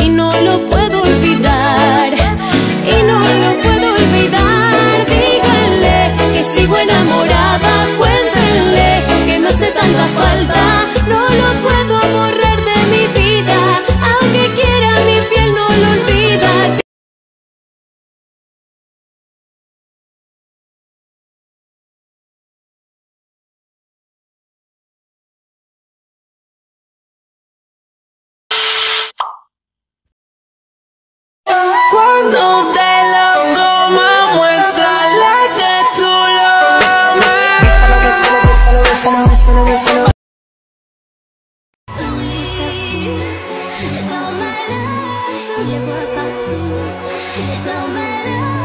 y no lo my love, you're I do. Tell my love.